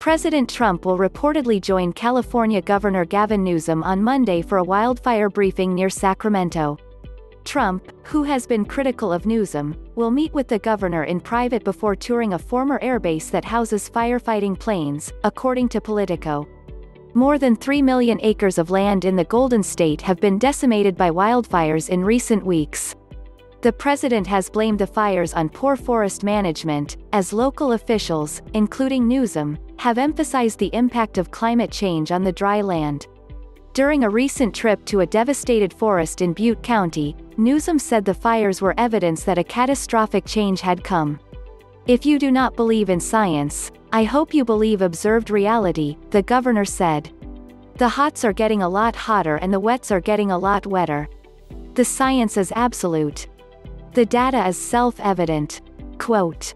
President Trump will reportedly join California Governor Gavin Newsom on Monday for a wildfire briefing near Sacramento. Trump, who has been critical of Newsom, will meet with the governor in private before touring a former airbase that houses firefighting planes, according to Politico. More than 3 million acres of land in the Golden State have been decimated by wildfires in recent weeks. The president has blamed the fires on poor forest management, as local officials, including Newsom, have emphasized the impact of climate change on the dry land. During a recent trip to a devastated forest in Butte County, Newsom said the fires were evidence that a catastrophic change had come. If you do not believe in science, I hope you believe observed reality, the governor said. The hots are getting a lot hotter and the wets are getting a lot wetter. The science is absolute. The data is self-evident. Quote.